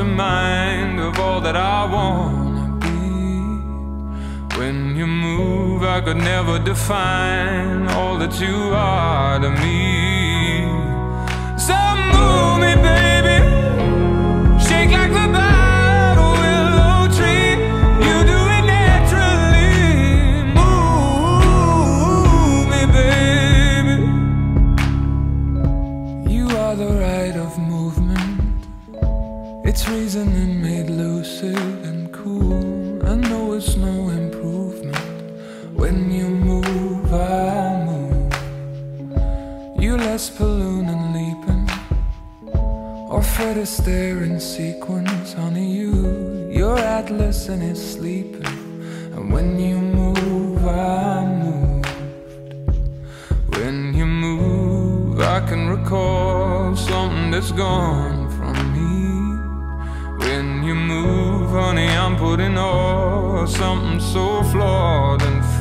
to mind of all that I wanna be. When you move, I could never define all that you are to me. It's reasoning made lucid and cool. I know it's no improvement. When you move, I move. You less balloon and leaping, or Fred Astaire in sequence. Honey, you, you're Atlas and it's sleeping. And when you move, I move. When you move, I can recall something that's gone from me. Honey, I'm putting all something so flawed and.